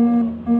うん。